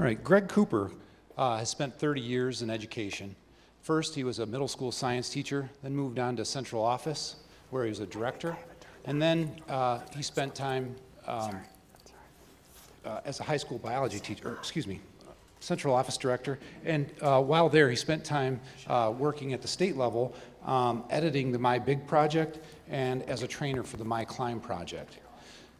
All right, Greg Cooper uh, has spent 30 years in education. First, he was a middle school science teacher, then moved on to central office, where he was a director, and then uh, he spent time um, uh, as a high school biology teacher, or excuse me, central office director. And uh, while there, he spent time uh, working at the state level, um, editing the My Big project, and as a trainer for the My Climb project.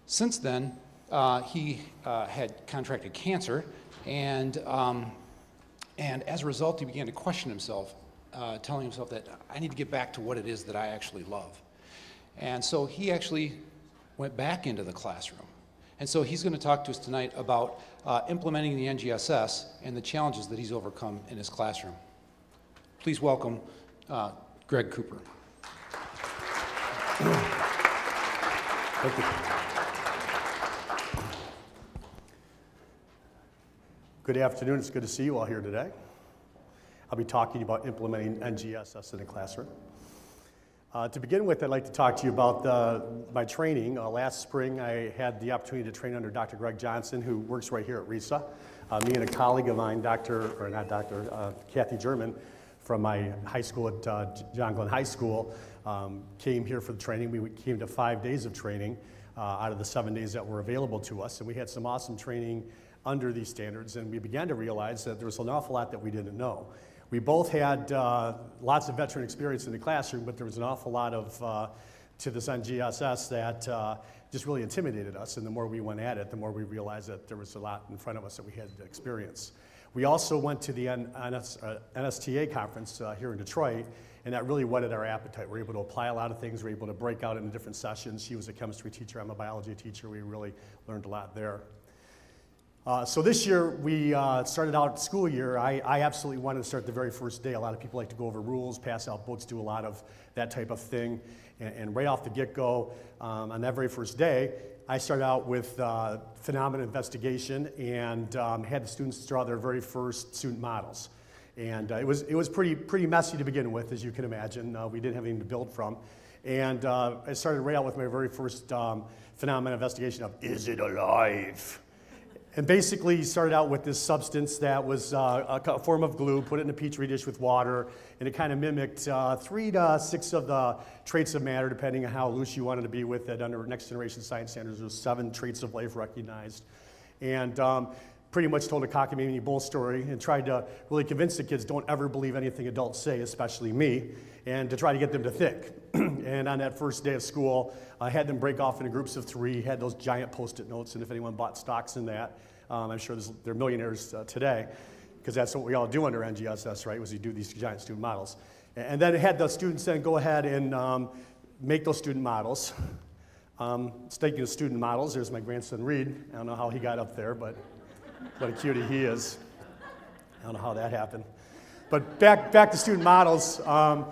Since then, uh, he uh, had contracted cancer, and, um, and as a result, he began to question himself, uh, telling himself that I need to get back to what it is that I actually love. And so he actually went back into the classroom. And so he's going to talk to us tonight about uh, implementing the NGSS and the challenges that he's overcome in his classroom. Please welcome uh, Greg Cooper. Thank you. Good afternoon. It's good to see you all here today. I'll be talking about implementing NGSS in the classroom. Uh, to begin with, I'd like to talk to you about the, my training. Uh, last spring, I had the opportunity to train under Dr. Greg Johnson, who works right here at RESA. Uh, me and a colleague of mine, Dr. or not Dr. Uh, Kathy German, from my high school at uh, John Glenn High School, um, came here for the training. We came to five days of training uh, out of the seven days that were available to us, and we had some awesome training under these standards, and we began to realize that there was an awful lot that we didn't know. We both had uh, lots of veteran experience in the classroom, but there was an awful lot of uh, to this NGSS that uh, just really intimidated us. And the more we went at it, the more we realized that there was a lot in front of us that we had to experience. We also went to the NS, uh, NSTA conference uh, here in Detroit, and that really whetted our appetite. We were able to apply a lot of things. We were able to break out into different sessions. She was a chemistry teacher. I'm a biology teacher. We really learned a lot there. Uh, so this year we uh, started out school year. I, I, absolutely wanted to start the very first day. A lot of people like to go over rules, pass out books, do a lot of that type of thing. And, and right off the get-go, um, on that very first day, I started out with uh, phenomena investigation and um, had the students draw their very first student models. And uh, it was, it was pretty, pretty messy to begin with, as you can imagine. Uh, we didn't have anything to build from. And I started right out with my very first um, phenomena investigation of, is it alive? And basically, he started out with this substance that was uh, a form of glue, put it in a petri dish with water, and it kind of mimicked uh, three to six of the traits of matter, depending on how loose you wanted to be with it. Under next generation science standards, there's seven traits of life recognized. And um, pretty much told a cockamamie bull story and tried to really convince the kids don't ever believe anything adults say, especially me, and to try to get them to think. and on that first day of school, I had them break off into groups of three, had those giant post-it notes, and if anyone bought stocks in that, um, I'm sure they're millionaires uh, today, because that's what we all do under NGSS, right, was you do these giant student models. And then had the students then go ahead and um, make those student models. Um, speaking of student models, there's my grandson Reed. I don't know how he got up there, but what a cutie he is. I don't know how that happened. But back, back to student models. Um,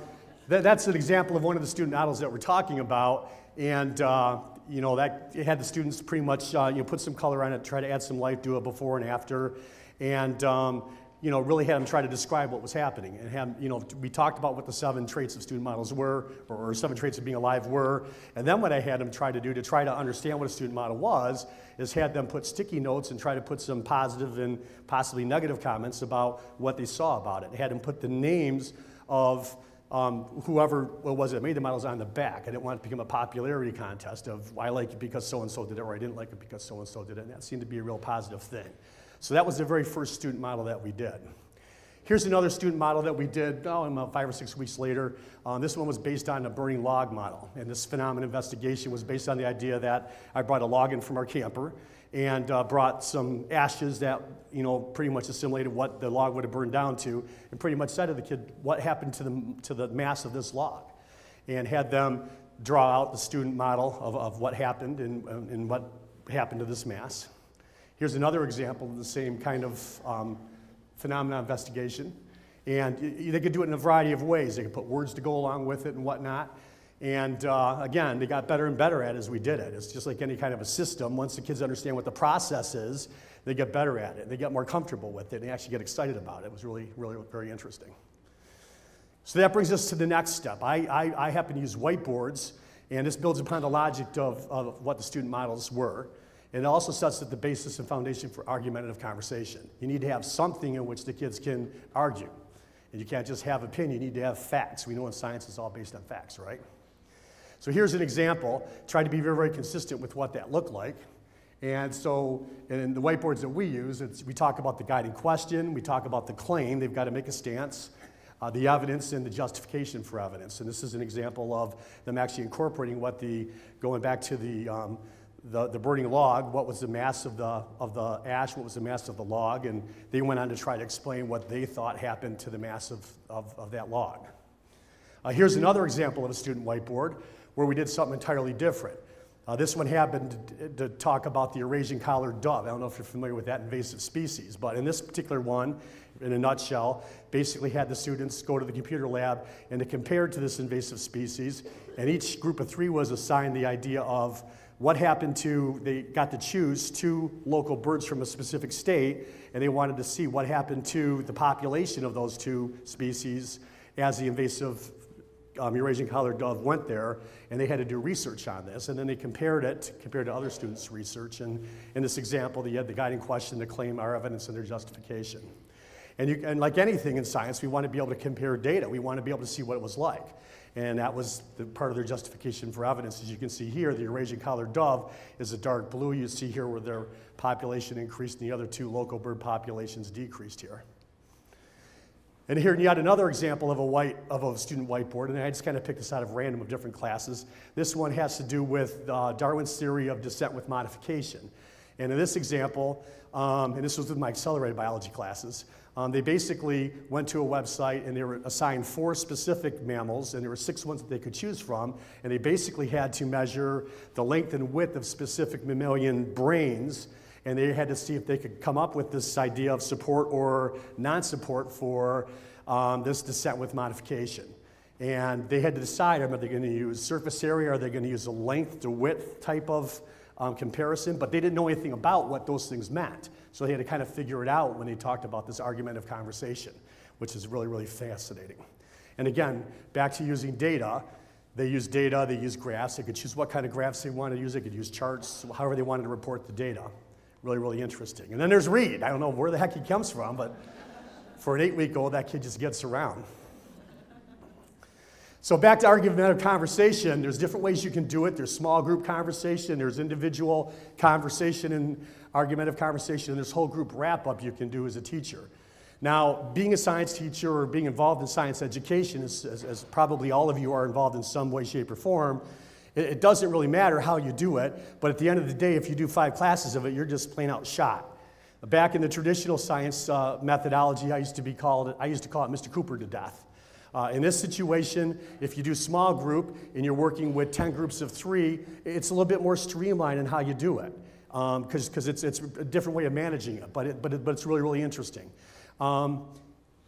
that's an example of one of the student models that we're talking about. And, uh, you know, that had the students pretty much, uh, you know, put some color on it, try to add some life, do a before and after. And, um, you know, really had them try to describe what was happening. And had, you know, we talked about what the seven traits of student models were, or, or seven traits of being alive were. And then what I had them try to do to try to understand what a student model was is had them put sticky notes and try to put some positive and possibly negative comments about what they saw about it. I had them put the names of um, whoever was it made the models on the back. I didn't want it to become a popularity contest of I like it because so and so did it, or I didn't like it because so and so did it. And that seemed to be a real positive thing. So that was the very first student model that we did. Here's another student model that we did oh, about five or six weeks later. Um, this one was based on a burning log model. And this phenomenon investigation was based on the idea that I brought a log in from our camper and uh, brought some ashes that, you know, pretty much assimilated what the log would have burned down to and pretty much said to the kid what happened to the, to the mass of this log and had them draw out the student model of, of what happened and, and what happened to this mass. Here's another example of the same kind of um, investigation. And they could do it in a variety of ways. They could put words to go along with it and whatnot. And uh, again, they got better and better at it as we did it. It's just like any kind of a system. Once the kids understand what the process is, they get better at it. They get more comfortable with it. And they actually get excited about it. It was really, really very interesting. So that brings us to the next step. I, I, I happen to use whiteboards, and this builds upon the logic of, of what the student models were. And it also sets the basis and foundation for argumentative conversation. You need to have something in which the kids can argue. And you can't just have opinion, you need to have facts. We know in science it's all based on facts, right? So here's an example. Try to be very, very consistent with what that looked like. And so in the whiteboards that we use, we talk about the guiding question, we talk about the claim, they've got to make a stance, uh, the evidence, and the justification for evidence. And this is an example of them actually incorporating what the, going back to the, um, the, the burning log, what was the mass of the, of the ash, what was the mass of the log, and they went on to try to explain what they thought happened to the mass of, of, of that log. Uh, here's another example of a student whiteboard where we did something entirely different. Uh, this one happened to, to, talk about the Eurasian collared dove. I don't know if you're familiar with that invasive species, but in this particular one, in a nutshell, basically had the students go to the computer lab and to compare to this invasive species, and each group of three was assigned the idea of what happened to, they got to choose two local birds from a specific state, and they wanted to see what happened to the population of those two species as the invasive um, Eurasian collared dove went there, and they had to do research on this, and then they compared it compared to other students' research. And in this example, they had the guiding question to claim our evidence and their justification. And, you, and like anything in science, we want to be able to compare data. We want to be able to see what it was like. And that was the part of their justification for evidence. As you can see here, the Eurasian collared dove is a dark blue. You see here where their population increased and the other two local bird populations decreased here. And here you had another example of a white of a student whiteboard, and I just kind of picked this out of random of different classes. This one has to do with uh, Darwin's theory of descent with modification. And in this example, um, and this was with my accelerated biology classes, um, they basically went to a website and they were assigned four specific mammals, and there were six ones that they could choose from, and they basically had to measure the length and width of specific mammalian brains and they had to see if they could come up with this idea of support or non support for um, this descent with modification. And they had to decide are they going to use surface area, are they going to use a length to width type of um, comparison, but they didn't know anything about what those things meant. So they had to kind of figure it out when they talked about this argumentative conversation, which is really, really fascinating. And again, back to using data, they use data, they use graphs. They could choose what kind of graphs they wanted to use. They could use charts, however they wanted to report the data really, really interesting. And then there's Reed. I don't know where the heck he comes from, but for an eight week old, that kid just gets around. So back to argumentative conversation, there's different ways you can do it. There's small group conversation, there's individual conversation and argumentative conversation, and there's whole group wrap up you can do as a teacher. Now, being a science teacher or being involved in science education, as, as, probably all of you are involved in some way, shape, or form, it doesn't really matter how you do it, but at the end of the day, if you do five classes of it, you're just plain out shot. Back in the traditional science uh, methodology, I used to be called, I used to call it Mr. Cooper to death. Uh, in this situation, if you do small group and you're working with 10 groups of three, it's a little bit more streamlined in how you do it because um, it's, it's a different way of managing it, but, it, but, it, but it's really, really interesting. Um,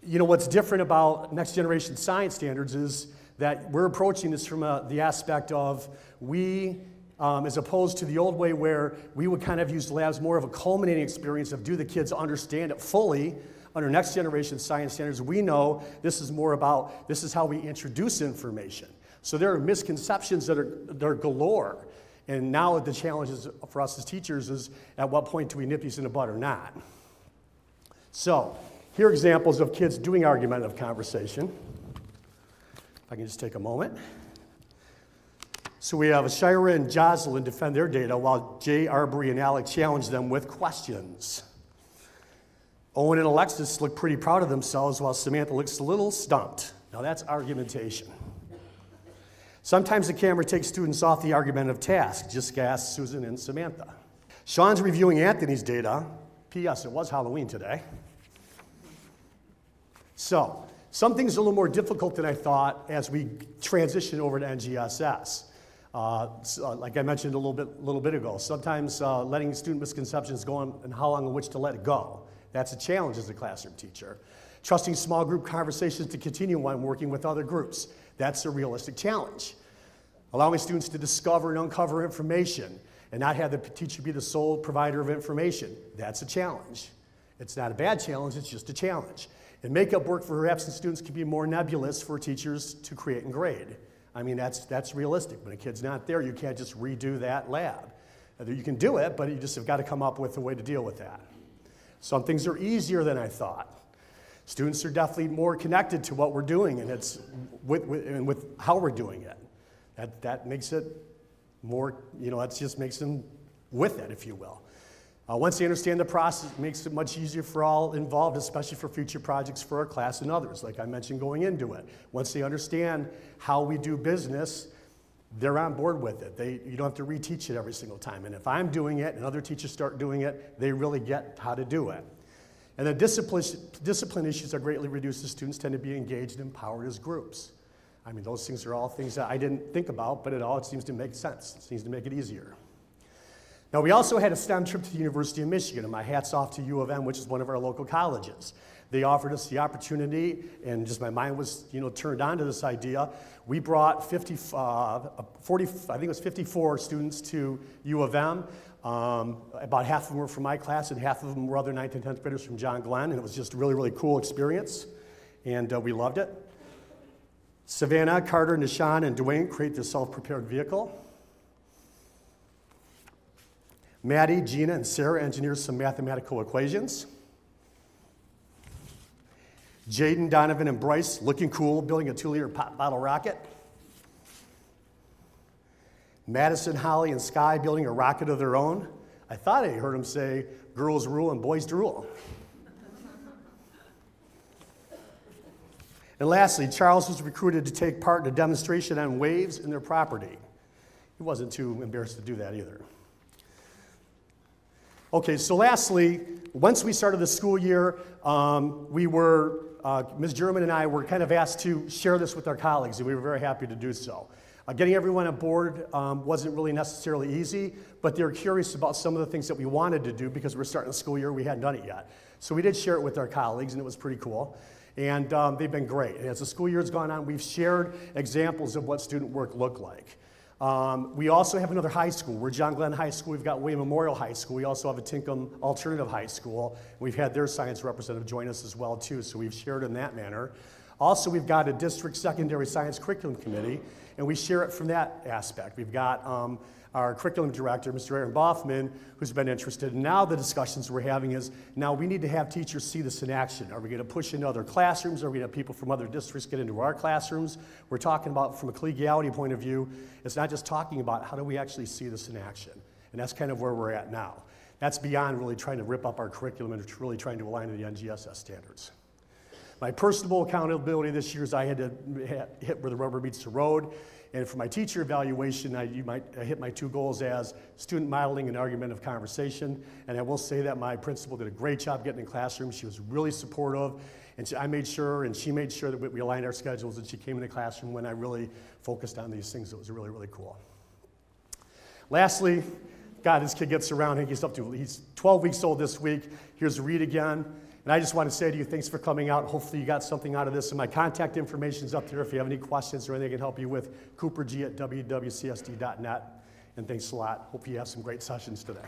you know, what's different about next generation science standards is that we're approaching this from a, the aspect of we, um, as opposed to the old way where we would kind of use labs more of a culminating experience of do the kids understand it fully under next generation science standards, we know this is more about this is how we introduce information. So there are misconceptions that are, that are galore. And now the challenge is for us as teachers is at what point do we nip these in the bud or not? So here are examples of kids doing argumentative conversation. If I can just take a moment. So we have Shira and Jocelyn defend their data while Jay, Arbery, and Alec challenge them with questions. Owen and Alexis look pretty proud of themselves while Samantha looks a little stumped. Now that's argumentation. Sometimes the camera takes students off the argumentative task. Just ask Susan and Samantha. Sean's reviewing Anthony's data. P.S. It was Halloween today. So, something's a little more difficult than I thought as we transition over to NGSS. Uh, so, uh, like I mentioned a little bit, little bit ago, sometimes uh, letting student misconceptions go on and how long in which to let it go. That's a challenge as a classroom teacher. Trusting small group conversations to continue when working with other groups. That's a realistic challenge. Allowing students to discover and uncover information and not have the teacher be the sole provider of information. That's a challenge. It's not a bad challenge, it's just a challenge. And makeup work for absent students can be more nebulous for teachers to create and grade. I mean, that's, that's realistic. When a kid's not there, you can't just redo that lab. you can do it, but you just have got to come up with a way to deal with that. Some things are easier than I thought. Students are definitely more connected to what we're doing and it's with, with, and with how we're doing it. That, that makes it more, you know, that just makes them with it, if you will. Uh, once they understand the process, it makes it much easier for all involved, especially for future projects for our class and others, like I mentioned going into it. Once they understand how we do business, they're on board with it. They, you don't have to reteach it every single time. And if I'm doing it and other teachers start doing it, they really get how to do it. And then discipline, discipline issues are greatly reduced as students tend to be engaged and empowered as groups. I mean, those things are all things that I didn't think about, but it all it seems to make sense. It seems to make it easier. Now, we also had a STEM trip to the University of Michigan, and my hat's off to U of M, which is one of our local colleges. They offered us the opportunity, and just my mind was, you know, turned on to this idea. We brought 50, uh, 40, I think it was 54 students to U of M. Um, about half of them were from my class, and half of them were other 9th and 10th graders from John Glenn, and it was just a really, really cool experience, and uh, we loved it. Savannah, Carter, Nishan, and Dwayne create the self-prepared vehicle. Maddie, Gina, and Sarah engineer some mathematical equations. Jaden, Donovan, and Bryce looking cool, building a two liter pop bottle rocket. Madison, Holly, and Sky building a rocket of their own. I thought I heard them say girls rule and boys drool. and lastly, Charles was recruited to take part in a demonstration on waves in their property. He wasn't too embarrassed to do that either. Okay, so lastly, once we started the school year, um, we were, uh, Ms. German and I were kind of asked to share this with our colleagues, and we were very happy to do so. Uh, getting everyone on board um, wasn't really necessarily easy, but they were curious about some of the things that we wanted to do because we're starting the school year, we hadn't done it yet. So we did share it with our colleagues, and it was pretty cool. And um, they've been great. And as the school year has gone on, we've shared examples of what student work looked like. Um, we also have another high school. We're John Glenn High School. We've got William Memorial High School. We also have a Tinkham Alternative High School. We've had their science representative join us as well too, so we've shared in that manner. Also, we've got a district secondary science curriculum committee, and we share it from that aspect. We've got um, our curriculum director, Mr. Aaron Boffman, who's been interested. And now the discussions we're having is now we need to have teachers see this in action. Are we going to push into other classrooms? Are we going to have people from other districts get into our classrooms? We're talking about, from a collegiality point of view, it's not just talking about how do we actually see this in action. And that's kind of where we're at now. That's beyond really trying to rip up our curriculum and really trying to align to the NGSS standards. My personal accountability this year is I had to hit where the rubber meets the road. And for my teacher evaluation, I, might, I hit my two goals as student modeling and argumentative conversation. And I will say that my principal did a great job getting in classrooms. She was really supportive. And she, I made sure, and she made sure that we aligned our schedules, and she came in the classroom when I really focused on these things. It was really, really cool. Lastly, God, this kid gets around. He gets up to, he's 12 weeks old this week. Here's Reed again. And I just want to say to you, thanks for coming out. Hopefully, you got something out of this. And my contact information is up there if you have any questions or anything I can help you with. CooperG at wwcsd.net. And thanks a lot. Hope you have some great sessions today.